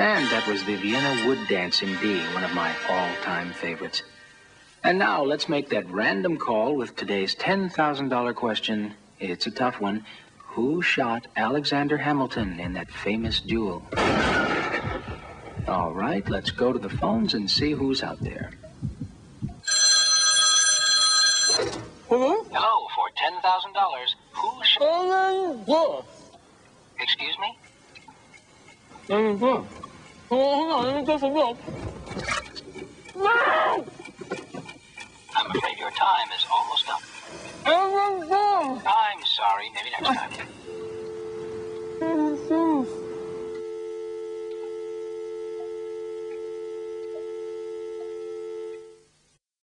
And that was the Vienna Wood Dance in D, one of my all-time favorites. And now let's make that random call with today's $10,000 question. It's a tough one. Who shot Alexander Hamilton in that famous duel? All right, let's go to the phones and see who's out there. Hello? Hello, for $10,000, who shot... Excuse me? On. Let me go for milk. No! I'm afraid your time is almost up. I'm sorry, maybe next time.